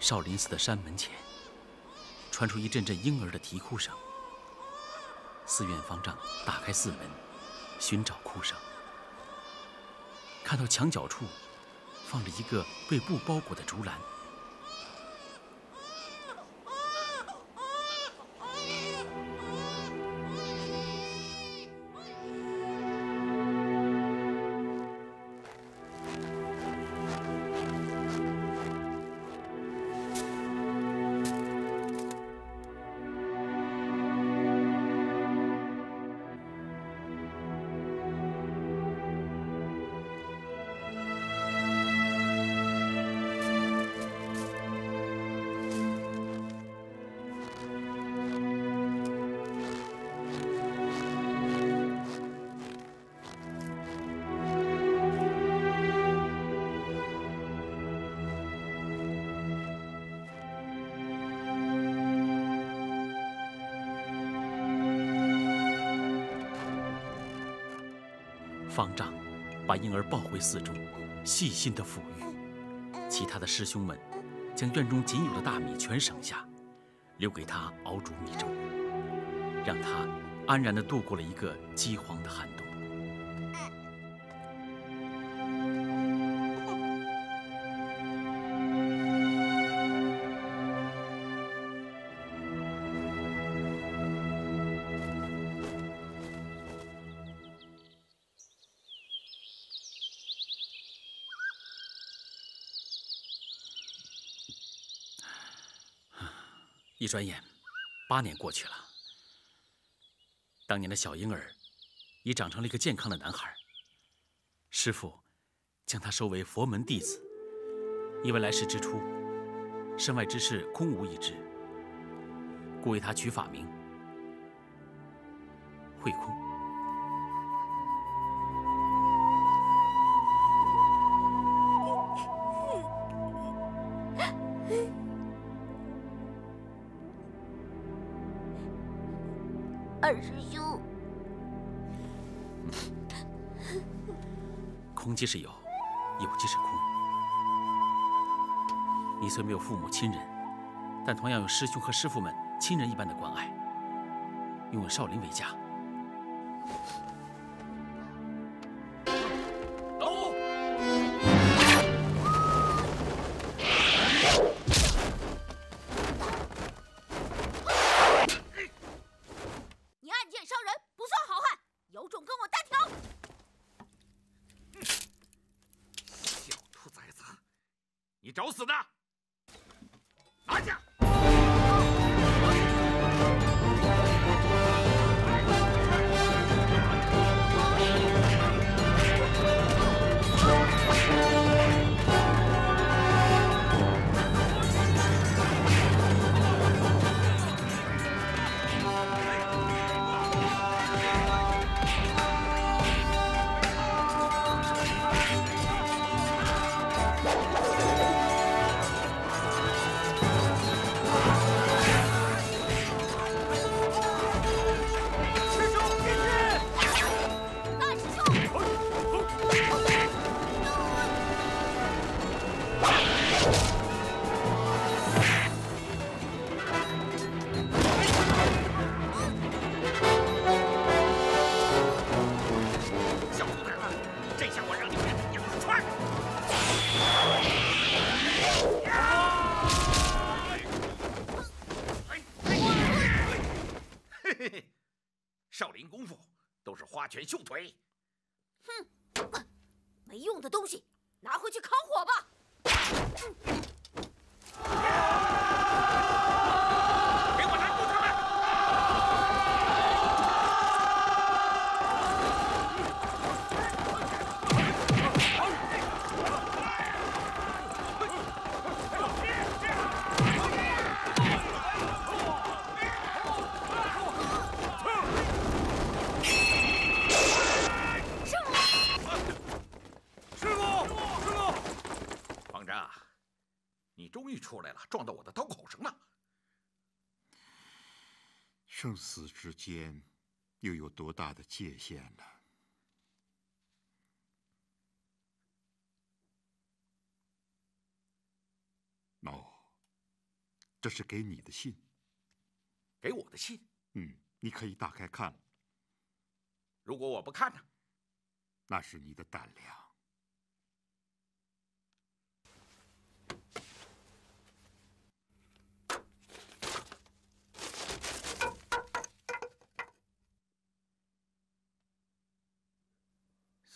少林寺的山门前，传出一阵阵婴儿的啼哭声。寺院方丈打开寺门，寻找哭声，看到墙角处放着一个被布包裹的竹篮。婴儿抱回寺中，细心的抚育。其他的师兄们将院中仅有的大米全省下，留给他熬煮米粥，让他安然的度过了一个饥荒的寒冬。转眼，八年过去了。当年的小婴儿，已长成了一个健康的男孩。师父将他收为佛门弟子，因为来世之初，身外之事空无一知，故为他取法名慧空。即是有，有即是空。你虽没有父母亲人，但同样有师兄和师父们亲人一般的关爱，拥有少林为家。到我的刀口上呢。生死之间，又有多大的界限呢？喏，这是给你的信。给我的信。嗯，你可以打开看。如果我不看呢？那是你的胆量。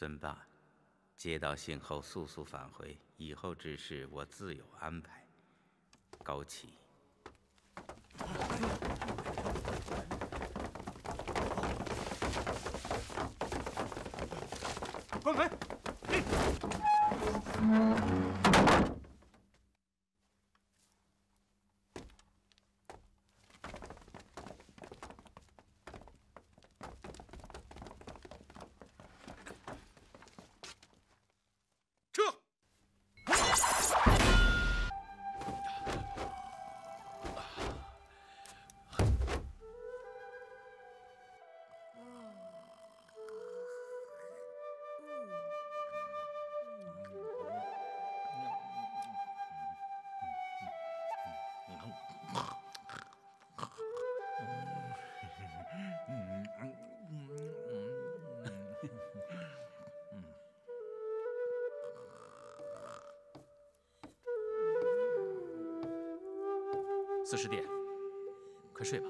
孙霸，接到信后速速返回，以后之事我自有安排。高启。四师弟，快睡吧。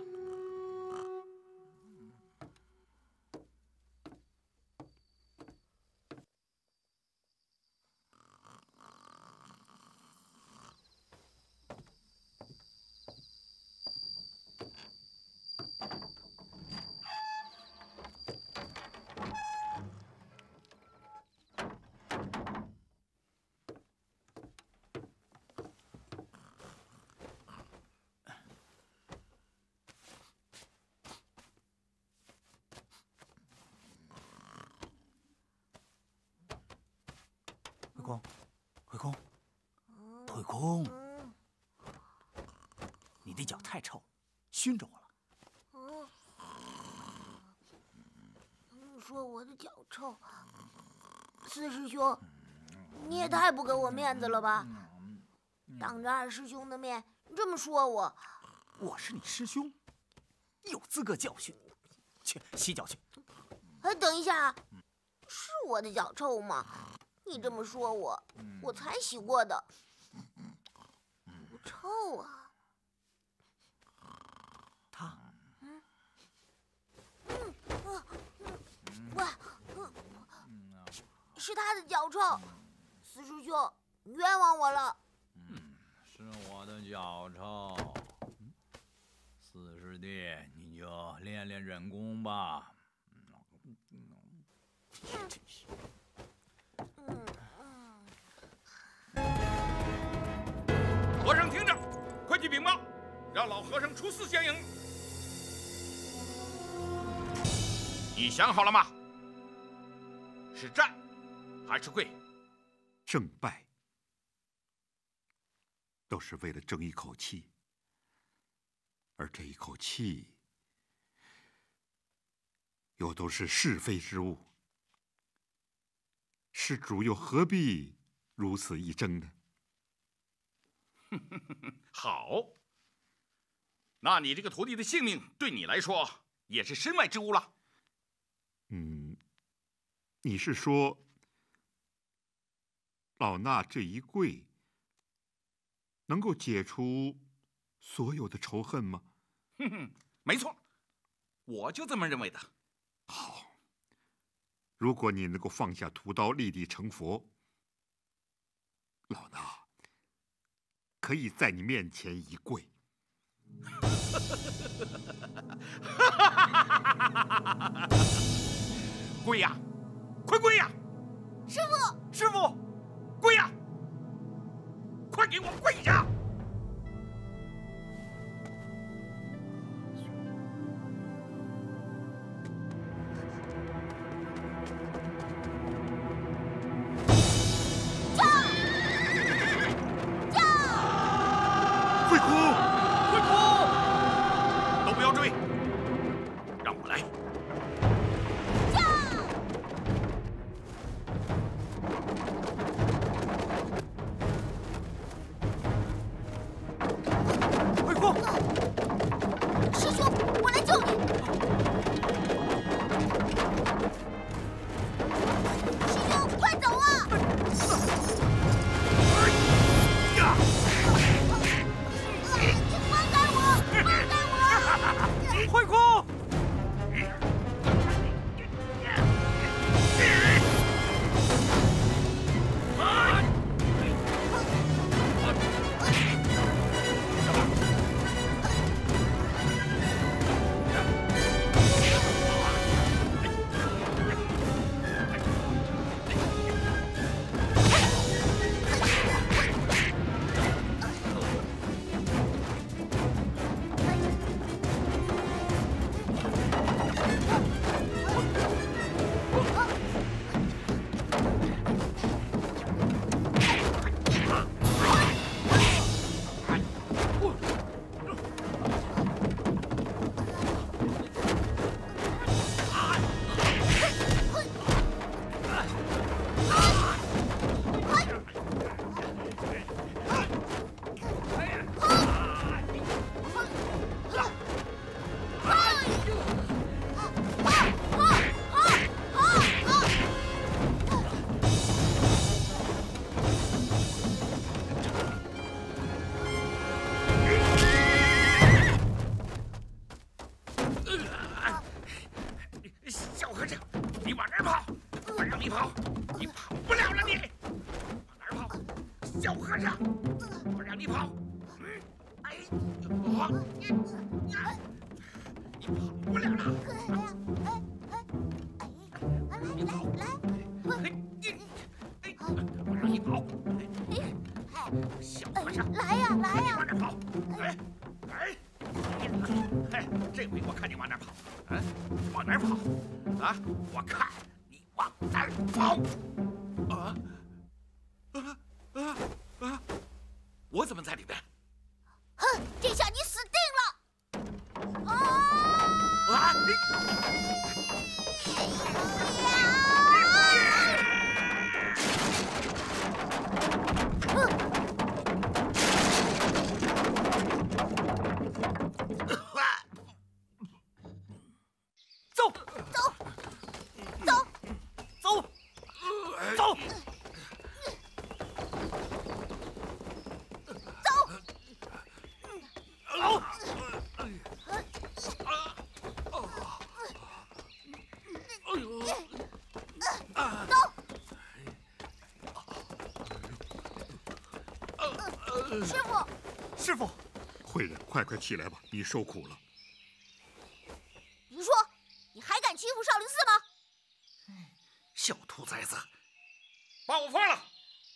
慧空，慧空，慧空，你的脚太臭，熏着我了。说我的脚臭，四师兄，你也太不给我面子了吧！当着二师兄的面这么说我，我是你师兄，有资格教训。去洗脚去。哎，等一下，是我的脚臭吗？你这么说我，我才洗过的，不臭啊。他，嗯，嗯啊，喂，是他的脚臭，四师兄，冤枉我了。嗯，是我的脚臭。四师弟，你就练练忍功吧。和尚听着，快去禀报，让老和尚出寺相迎。你想好了吗？是战还是跪？胜败都是为了争一口气，而这一口气又都是是非之物，施主又何必如此一争呢？好，那你这个徒弟的性命对你来说也是身外之物了。嗯，你是说老衲这一跪能够解除所有的仇恨吗？哼哼，没错，我就这么认为的。好，如果你能够放下屠刀，立地成佛，老衲。可以在你面前一跪，跪呀，快跪呀！我看快快起来吧，你受苦了。你说你还敢欺负少林寺吗？小兔崽子，把我放了！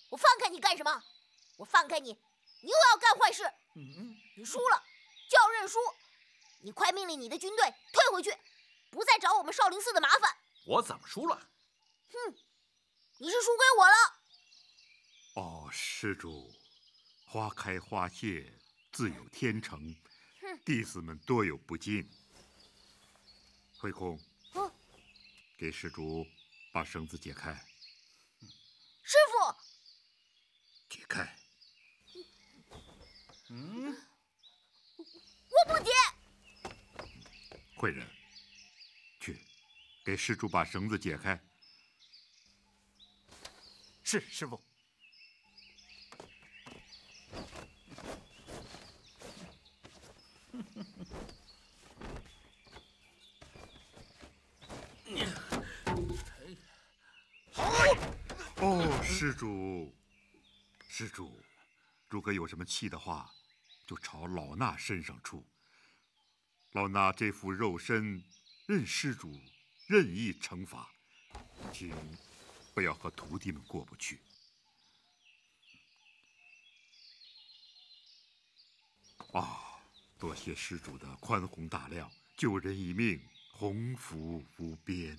我放开你干什么？我放开你，你又要干坏事。你输了就要认输，你快命令你的军队退回去，不再找我们少林寺的麻烦。我怎么输了？哼你是输给我了。哦，施主，花开花谢，自有天成。弟子们多有不敬。慧空，嗯给施主把绳子解开，师傅，解开。嗯我不解。慧人，去，给施主把绳子解开。是师傅。哦，施主，施主，如果有什么气的话，就朝老衲身上出。老衲这副肉身，任施主任意惩罚，请不要和徒弟们过不去。啊，多谢施主的宽宏大量，救人一命，洪福无边。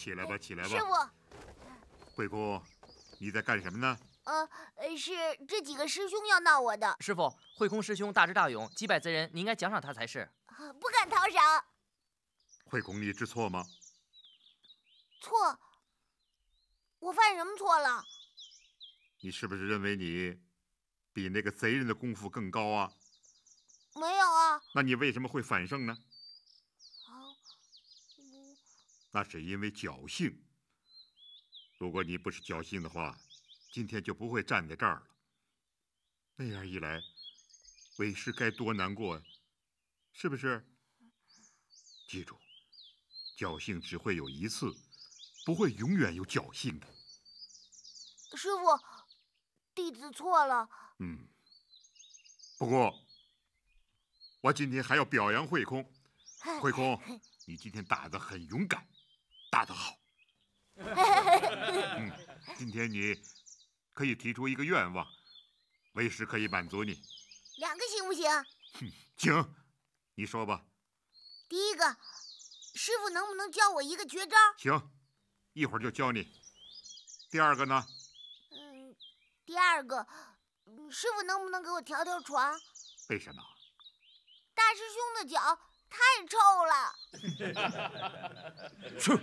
起来吧，起来吧师吧。傅，慧空，你在干什么呢？呃，呃是这几个师兄要闹我的，师傅，慧空师兄大智大勇，击败贼人，你应该奖赏他才是。呃不敢讨赏。慧空，你知错吗？错，我犯什么错了？你是不是认为你比那个贼人的功夫更高啊？没有啊。那你为什么会反胜呢？啊，嗯那是因为侥幸。如果你不是侥幸的话，今天就不会站在这儿了。那样一来，为师该多难过呀，是不是？记住，侥幸只会有一次，不会永远有侥幸的。师傅，弟子错了。嗯，不过我今天还要表扬慧空。慧空，你今天打得很勇敢，打得好。嗯，今天你可以提出一个愿望，为师可以满足你。两个行不行？行，你说吧。第一个，师傅能不能教我一个绝招？行，一会儿就教你。第二个呢？嗯，第二个，嗯师傅能不能给我调调床？为什么？大师兄的脚太臭了！去！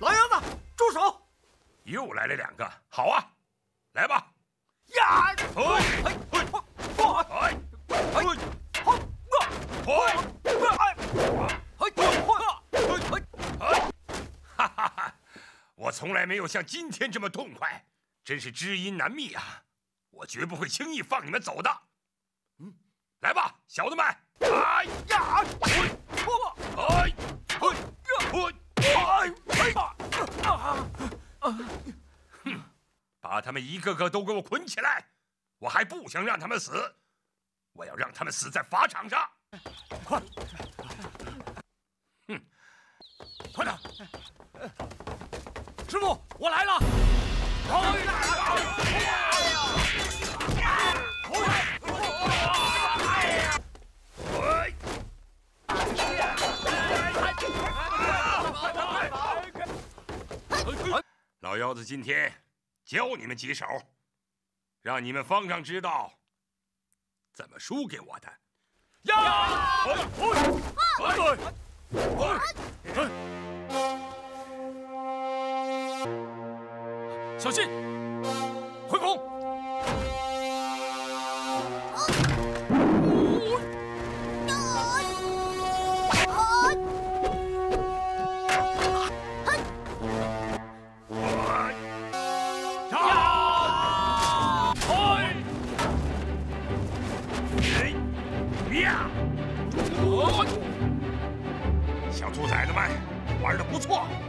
老杨子，住手！又来了两个，好啊，来吧。呀！哈哈哈！我从来没有像今天这么痛快，真是知音难觅啊！我绝不会轻易放你们走的。嗯，来吧，小子们！哎呀！嘿，嘿，嘿，嘿，嘿，哼！把他们一个个都给我捆起来！我还不想让他们死，我要让他们死在法场上！快！哼！快点！师傅，我来了！老妖子今天教你们几手，让你们方丈知道怎么输给我的。呀！小心！错。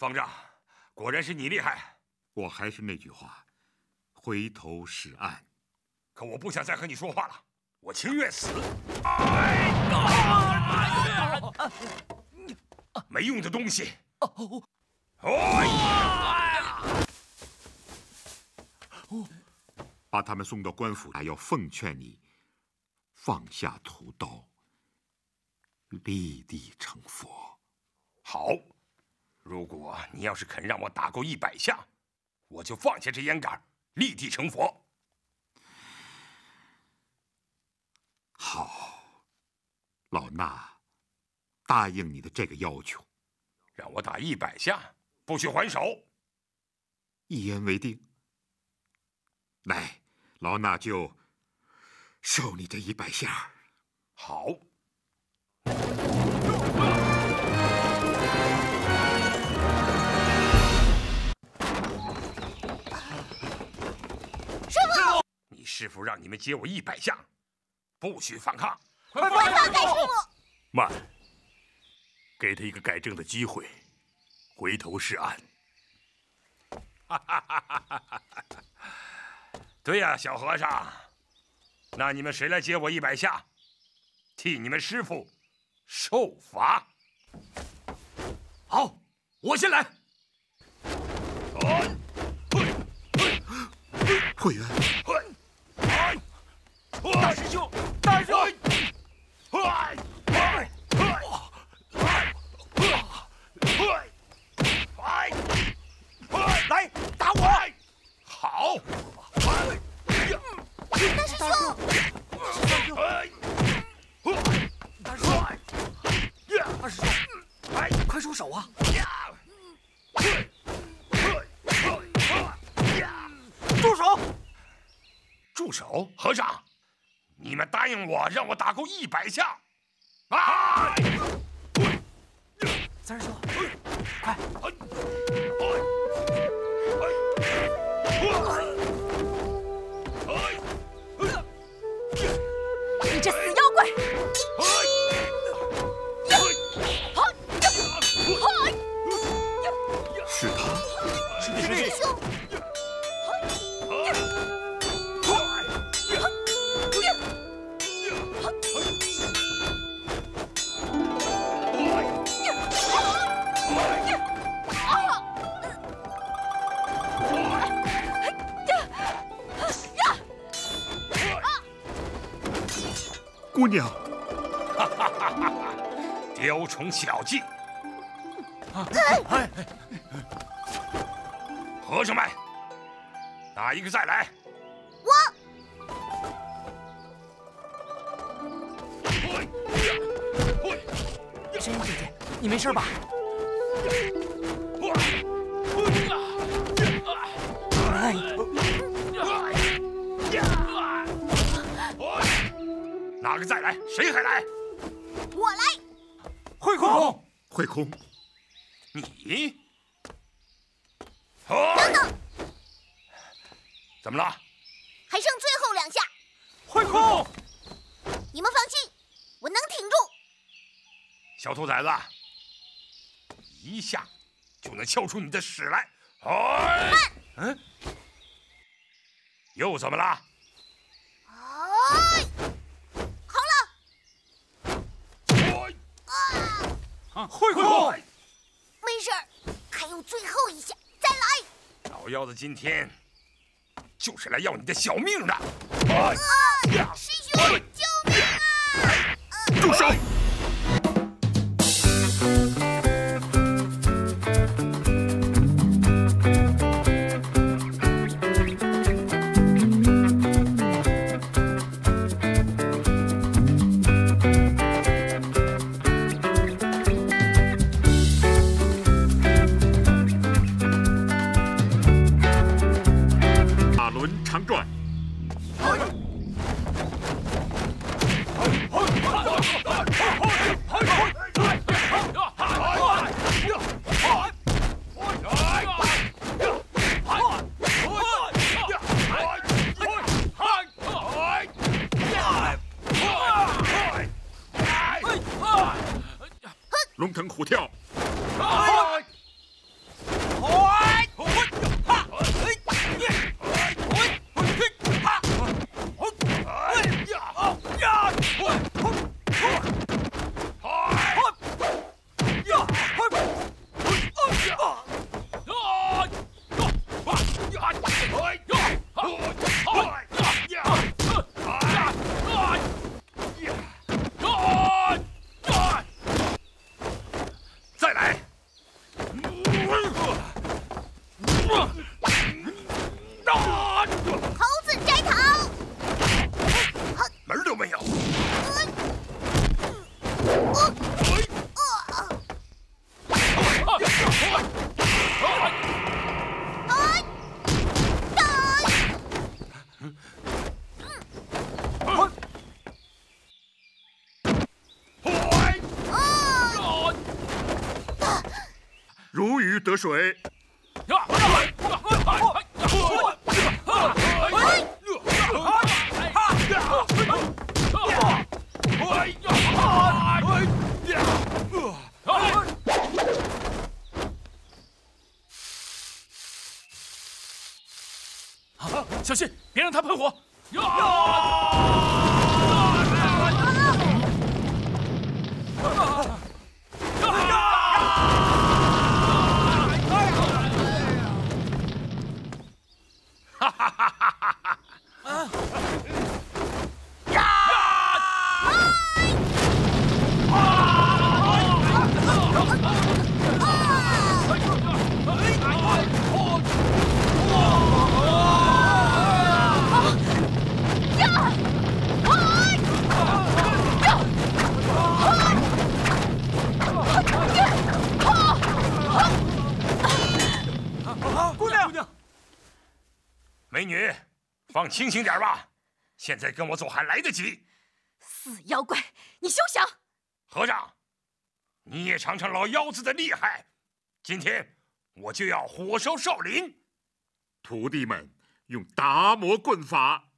方丈，果然是你厉害。我还是那句话，回头是岸。可我不想再和你说话了，我情愿死。没用的东西！把他们送到官府，还要奉劝你放下屠刀，立地成佛。好，如果你要是肯让我打够一百下，我就放下这烟杆，立地成佛。好，老衲答应你的这个要求。让我打一百下，不许还手。一言为定。来，老衲就受你这一百下。好。师傅让你们接我一百下，不许反抗。快放开师傅！慢，给他一个改正的机会，回头是岸。对呀，小和尚，那你们谁来接我一百下，替你们师傅受罚？好，我先来。慧远，大师兄，大师兄！来打我！好，大师兄，大师兄，大师兄，二师兄，快收手啊！住手！住手！和尚，你们答应我，让我打够一百下。啊！三师兄，快！你这死妖怪！是他，是你师兄。姑娘，雕虫小技！哎和尚们，哪一个再来？我。神医姐姐，你没事吧？哪个再来？谁还来？我来。慧空，慧空，你？等等，怎么了？还剩最后两下。慧空，你们放心，我能挺住。小兔崽子，一下就能敲出你的屎来！哎，嗯，又怎么了？哎，好了。啊，会会，没事儿，还有最后一下，再来。老妖子今天就是来要你的小命的！啊，师兄，救命啊！住手！长转，龙腾虎跳，再来！猴子摘桃。门儿都没有！如鱼得水，清醒点吧，现在跟我走还来得及。死妖怪，你休想！和尚，你也尝尝老妖子的厉害。今天我就要火烧少林。徒弟们用达摩棍法，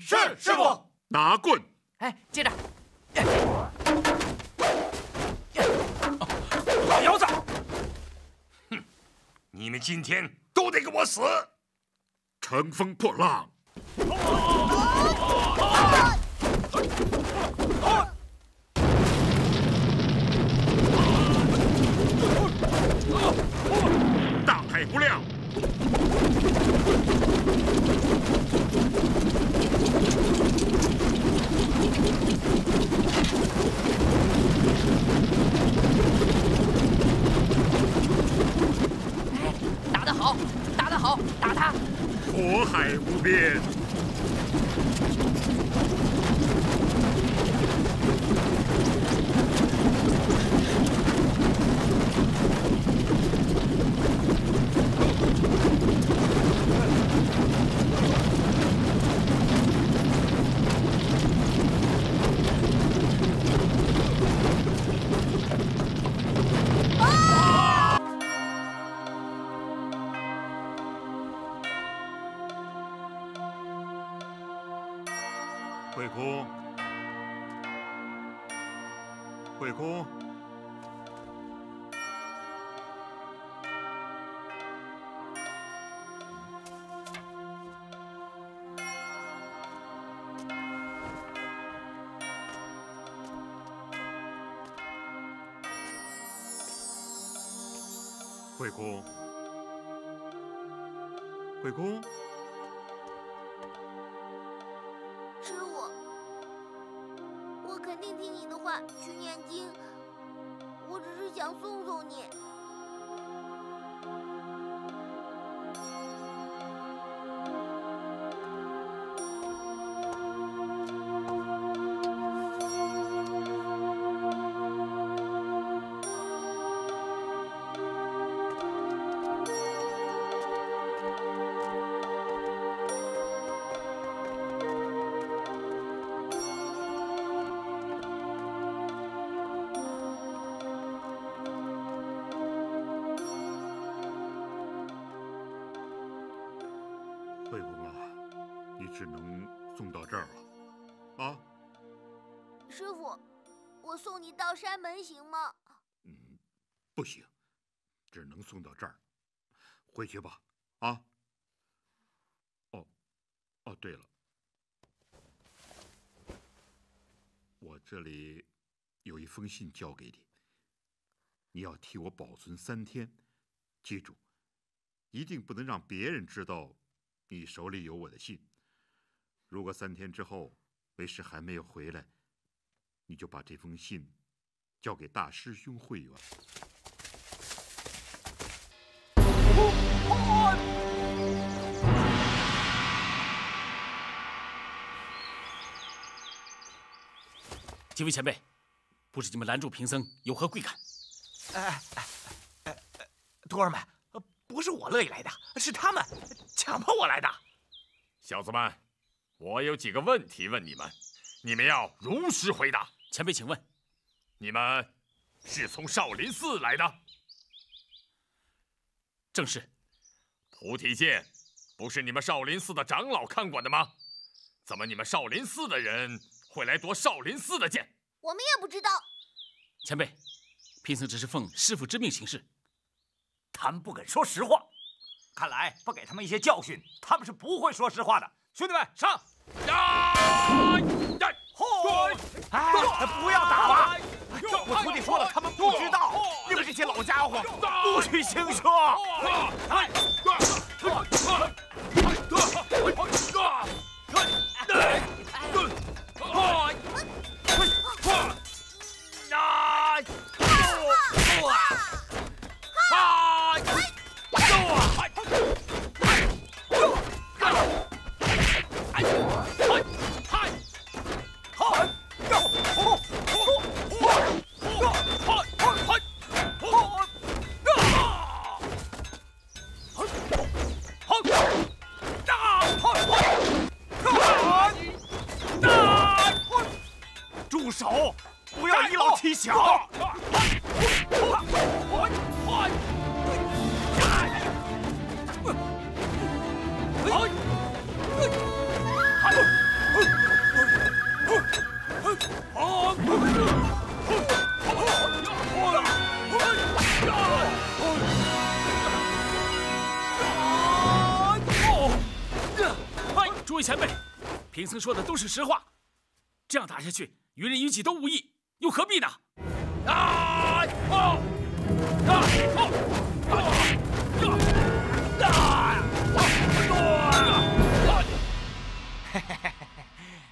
是师傅。拿棍，哎，接着，老妖子，哼，你们今天都得给我死！乘风破浪！大海不亮！打得好，打得好，打他！火海无边！慧空，慧空，慧空，慧空。送你到山门行吗？嗯，不行，只能送到这儿。回去吧，啊？哦，哦，对了，我这里有一封信交给你，你要替我保存三天，记住，一定不能让别人知道你手里有我的信。如果三天之后为师还没有回来，你就把这封信交给大师兄慧远。几位前辈，不知你们拦住贫僧有何贵干？哎哎哎哎，徒儿们，呃不是我乐意来的，是他们强迫我来的。小子们，我有几个问题问你们，你们要如实回答。前辈，请问，你们是从少林寺来的？正是。菩提剑不是你们少林寺的长老看管的吗？怎么你们少林寺的人会来夺少林寺的剑？我们也不知道。前辈，贫僧只是奉师傅之命行事。他们不肯说实话，看来不给他们一些教训，他们是不会说实话的。兄弟们，上！哎，不要打了！我徒弟说了，他们不知道，你们这些老家伙不许行凶！说的都是实话。这样打下去，于人于己都无益，又何必呢？啊！啊！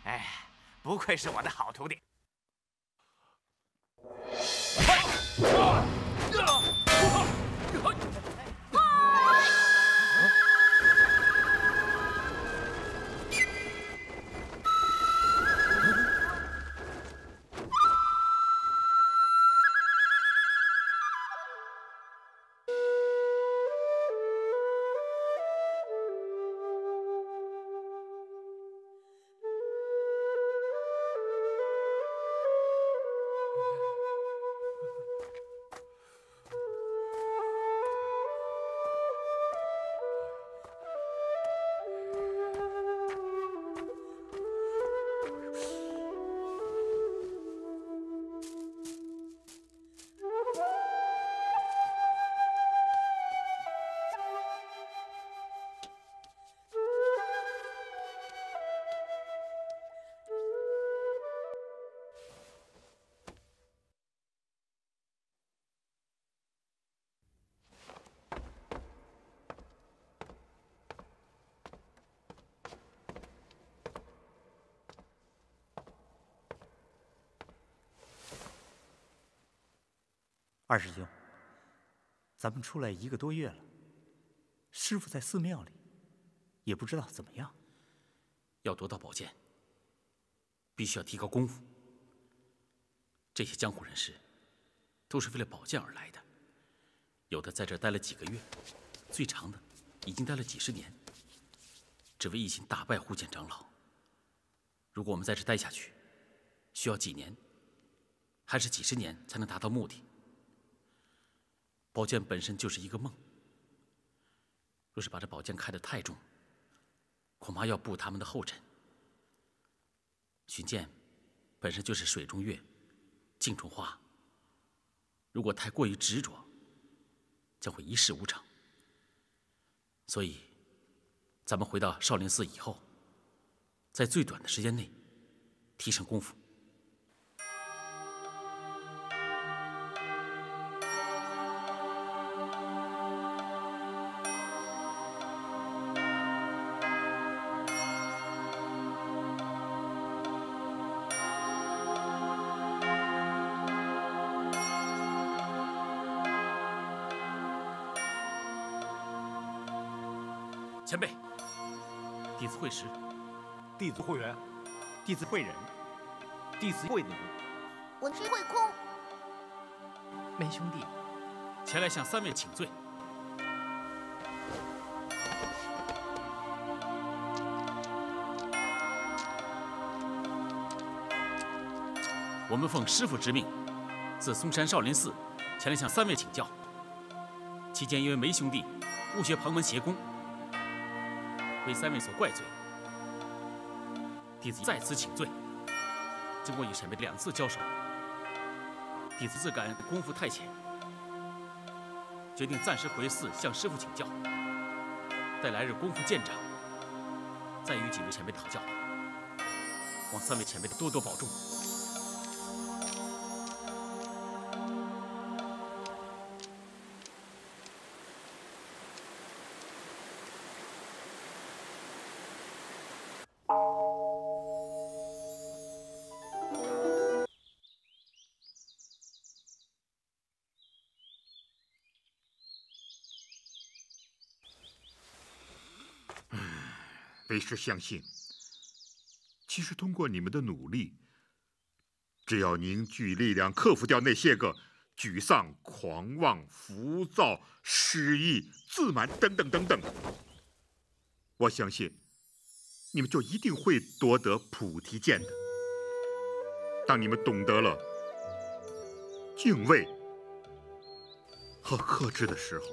哎，不愧是我的二师兄，咱们出来一个多月了，师傅在寺庙里，也不知道怎么样。要夺到宝剑，必须要提高功夫。这些江湖人士，都是为了宝剑而来的，有的在这待了几个月，最长的已经待了几十年，只为一心打败护剑长老。如果我们在这待下去，需要几年，还是几十年才能达到目的？宝剑本身就是一个梦，若是把这宝剑开得太重，恐怕要步他们的后尘。寻剑本身就是水中月，镜中花。如果太过于执着，将会一事无成。所以，咱们回到少林寺以后，在最短的时间内提升功夫。弟子慧元，弟子慧仁，弟子慧能，我是慧空。梅兄弟，前来向三位请罪。我们奉师傅之命，自嵩山少林寺前来向三位请教。期间因为梅兄弟误学旁门邪功。为三位所怪罪，弟子再次请罪。经过与前辈两次交手，弟子自感功夫太浅，决定暂时回寺向师傅请教。待来日功夫见长，再与几位前辈讨教。望三位前辈多多保重。为师相信，其实通过你们的努力，只要凝聚力量，克服掉那些个沮丧、狂妄、浮躁、失意、自满等等等等，我相信你们就一定会夺得菩提剑的。当你们懂得了敬畏和克制的时候，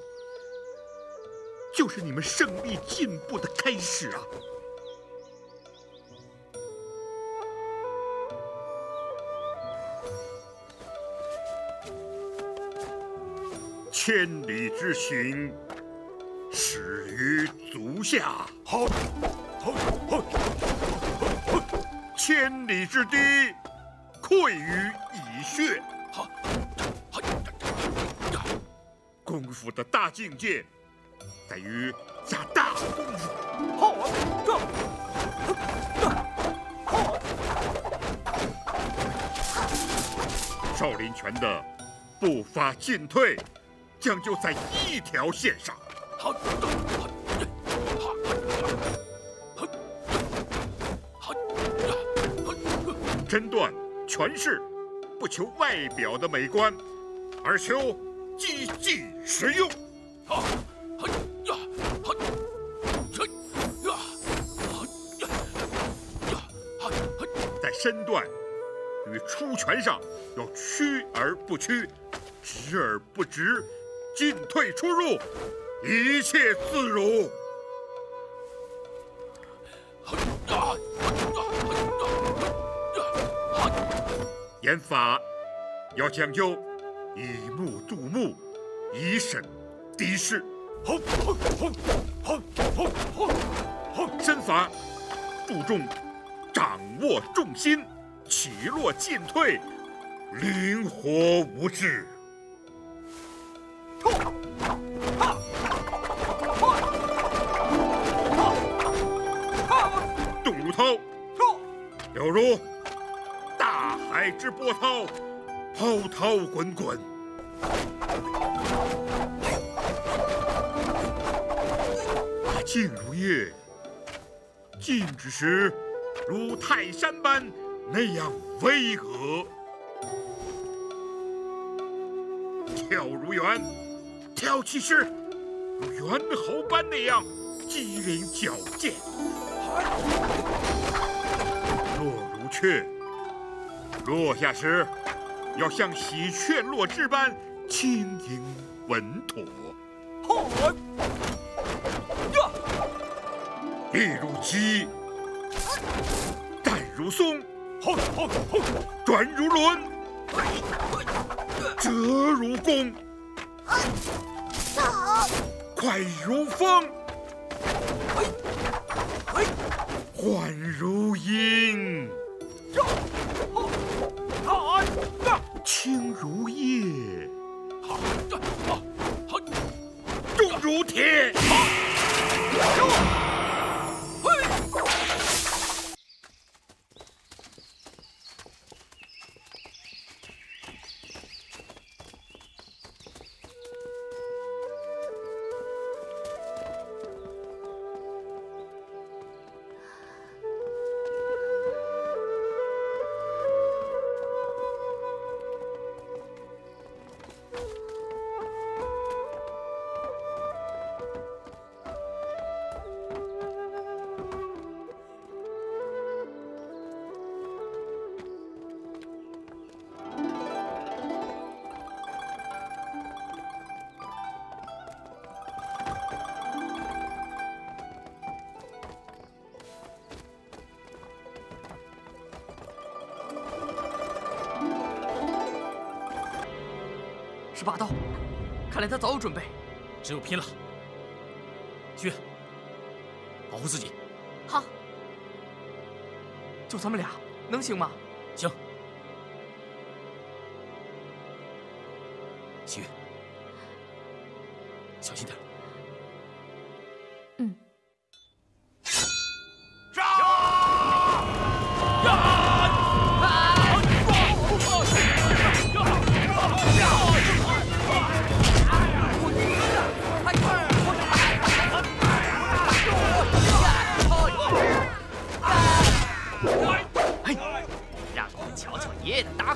就是你们胜利进步的开始啊！千里之行，始于足下。好，好，好千里之堤，溃于蚁穴。好功夫的大境界，在于下大功夫。少林拳的步伐进退，将就在一条线上。身段拳式，不求外表的美观，而求积极实用。好身段与出拳上，要屈而不屈，直而不直，进退出入，一切自如。演法要讲究以目度目，以审敌视。身法注重掌握重心，起落进退灵活无滞。杜如涛，犹如大海之波涛，滔滔滚滚。静如夜，静止时如泰山般那样巍峨；跳如猿，跳起时如猿猴般那样机灵矫健；落如雀，落下时要像喜鹊落枝般轻盈稳妥。立如鸡，站如松，转如轮，折如弓，快如风，缓如鹰，轻如叶，重如铁。他早有准备。只有拼了，去保护自己。好，就咱们俩，能行吗？爷爷的打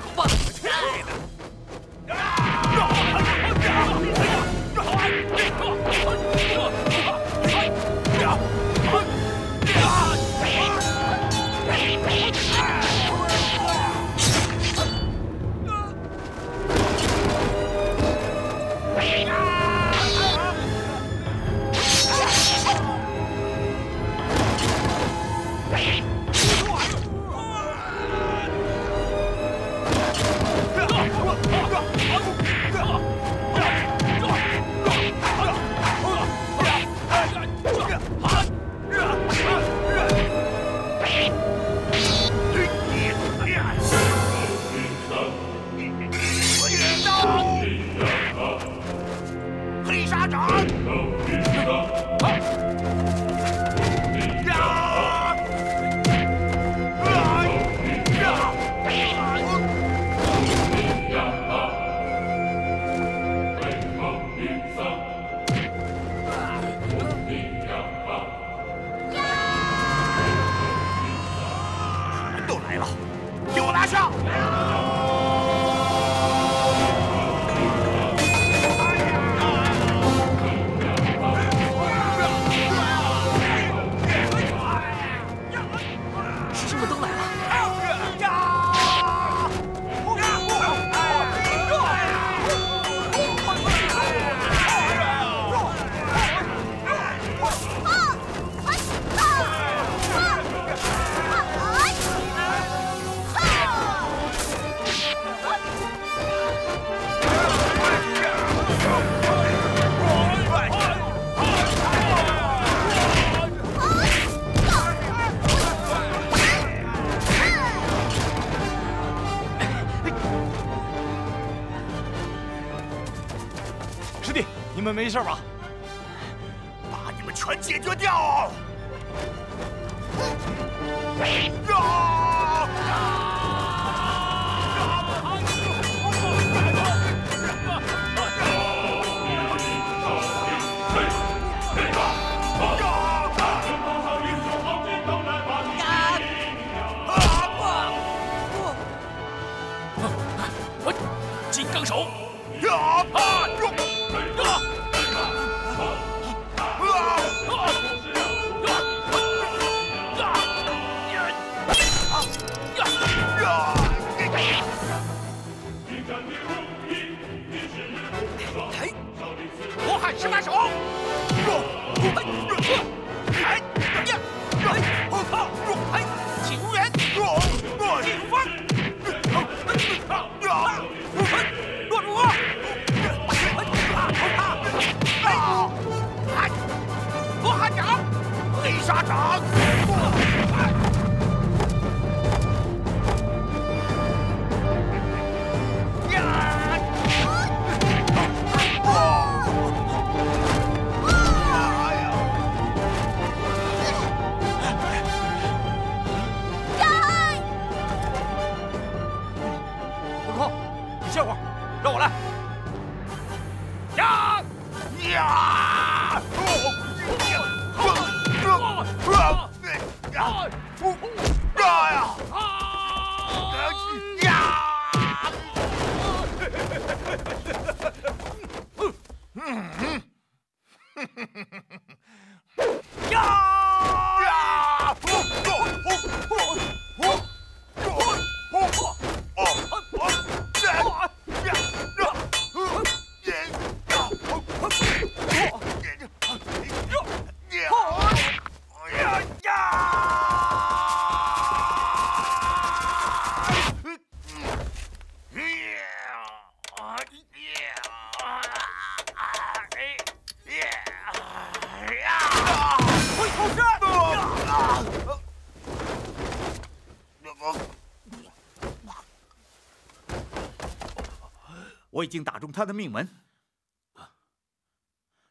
我已经打中他的命门，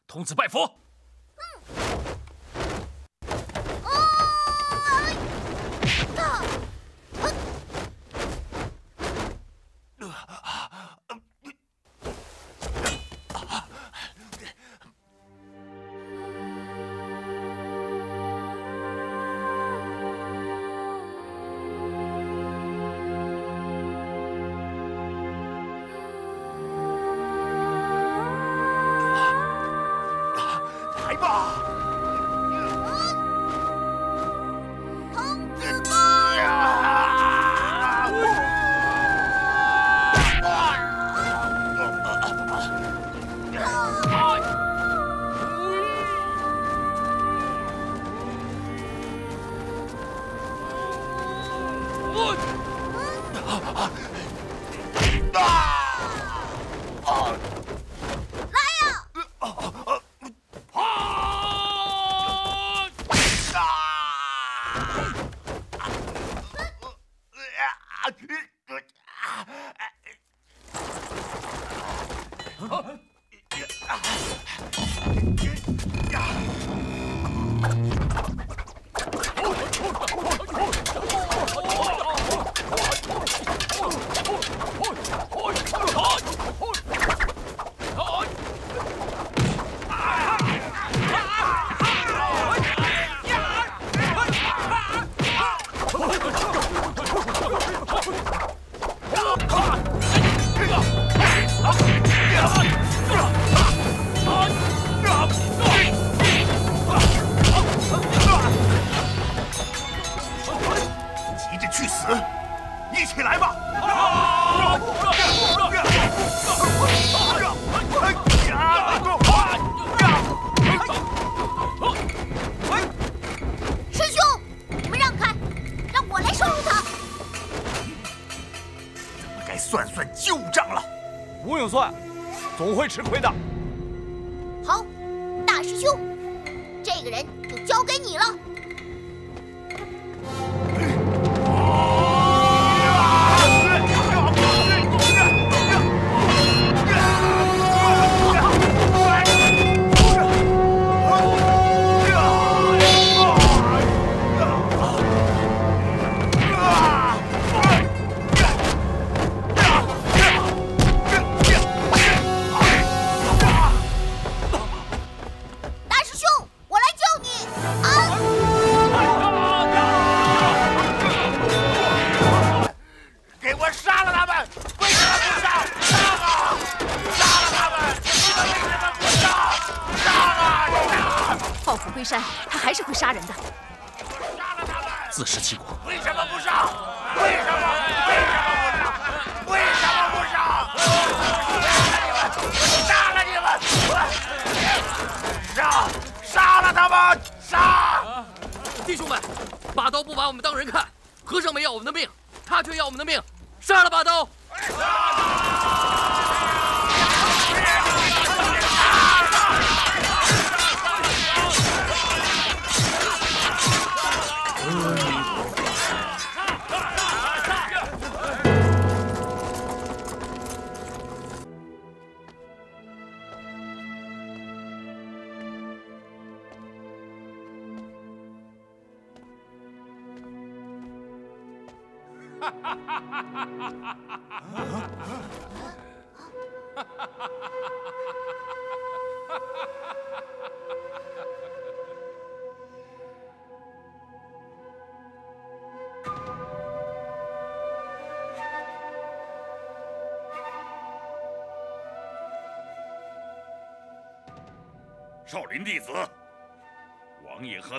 童子拜佛。会吃亏的。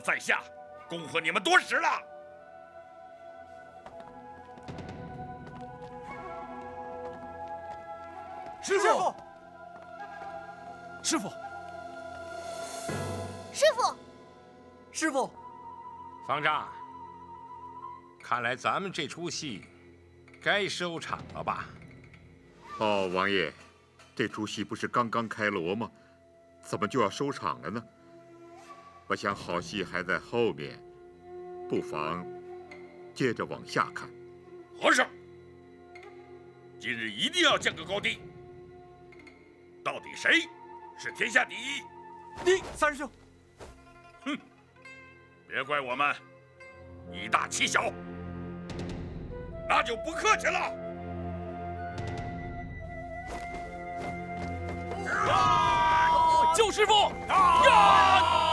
在下恭贺你们多时了。师傅，师傅，师傅，师傅，方丈，看来咱们这出戏该收场了吧？哦，王爷，这出戏不是刚刚开锣吗？怎么就要收场了呢？我想好戏还在后面，不妨接着往下看。和尚，今日一定要见个高低。到底谁是天下第一？你三师兄，哼，别怪我们以大欺小，那就不客气了。救师傅！啊，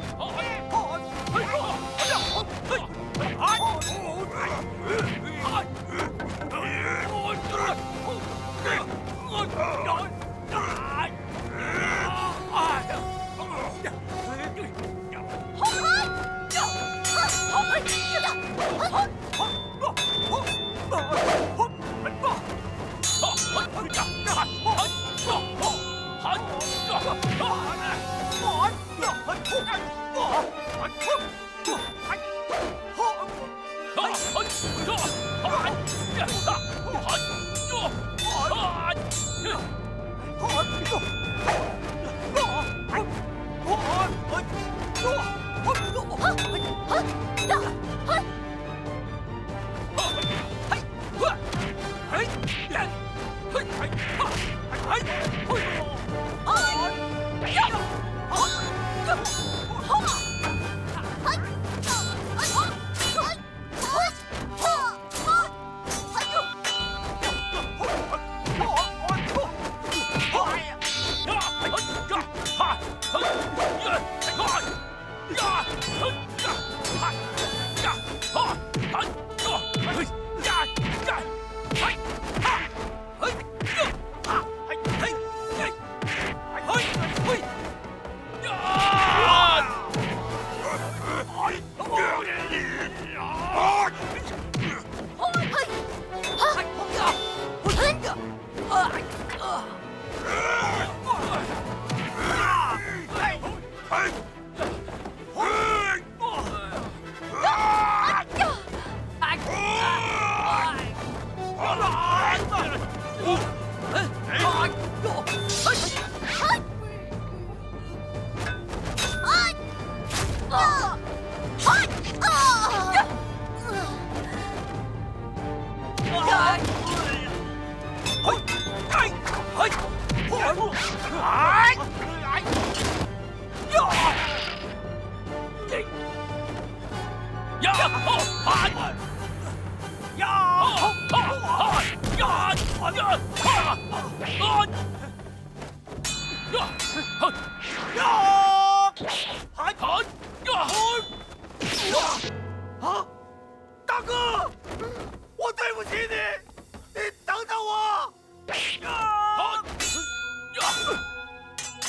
跑，跑，啊跑，让、啊！啊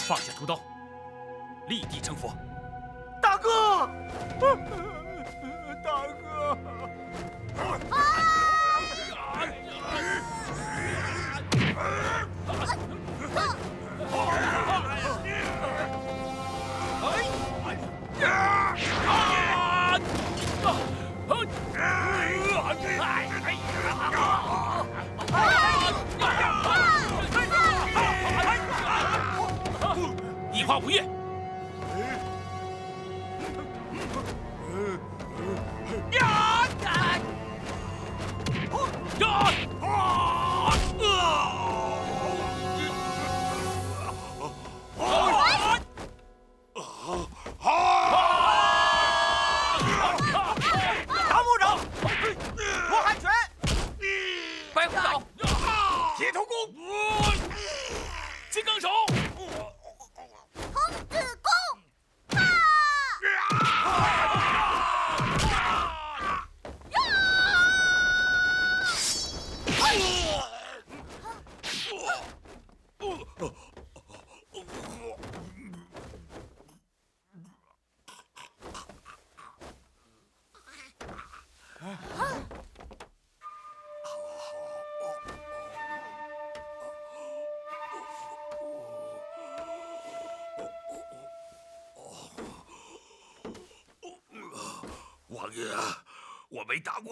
放下屠刀，立地成佛。大哥，花无叶。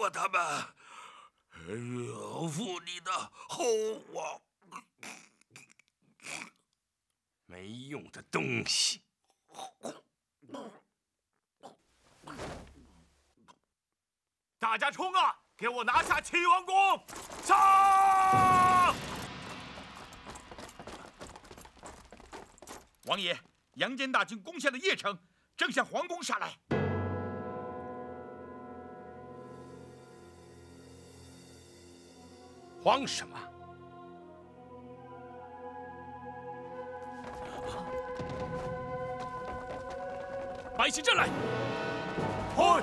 过他们，哎呀，负你的厚望。没用的东西！大家冲啊！给我拿下齐王宫！杀！王爷，杨坚大军攻陷了邺城，正向皇宫杀来。慌什么？摆起阵来！嘿！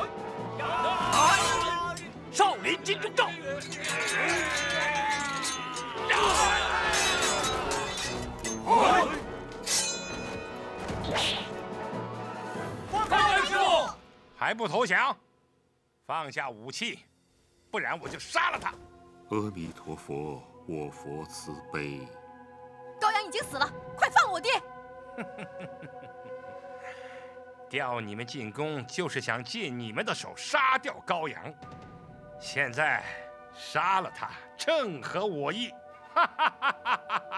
少林金钟罩！放师傅！还不投降？放下武器，不然我就杀了他！阿弥陀佛，我佛慈悲。高阳已经死了，快放了我爹！调你们进宫，就是想借你们的手杀掉高阳。现在杀了他，正合我意。哈哈哈哈哈哈！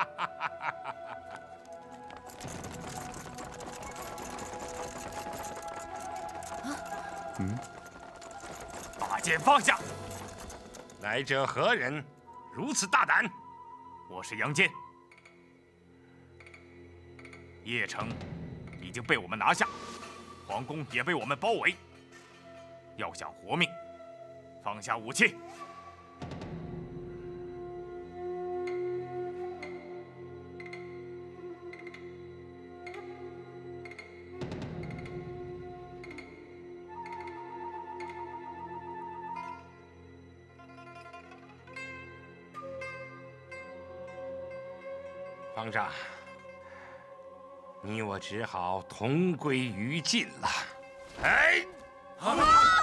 嗯，把剑放下！来者何人？如此大胆！我是杨坚。邺城已已经被我们拿下，皇宫也被我们包围。要想活命，放下武器。皇上，你我只好同归于尽了。哎，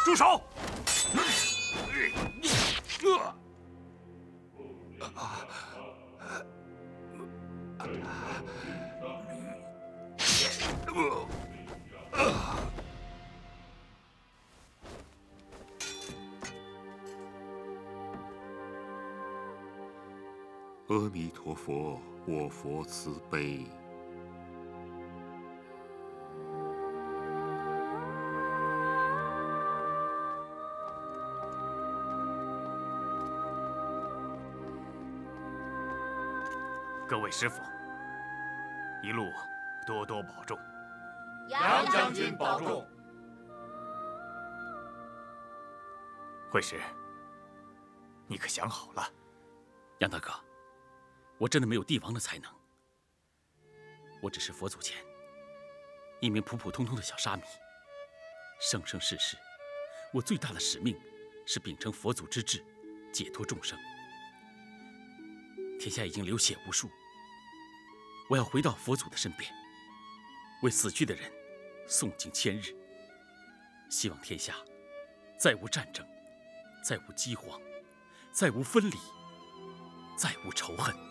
住手！弥陀佛，我佛慈悲。各位师傅，一路多多保重。杨将军保重。慧师，你可想好了？杨大哥，我真的没有帝王的才能，我只是佛祖前一名普普通通的小沙弥。生生世世，我最大的使命是秉承佛祖之志，解脱众生。天下已经流血无数，我要回到佛祖的身边，为死去的人诵经千日。希望天下再无战争，再无饥荒，再无分离，再无仇恨。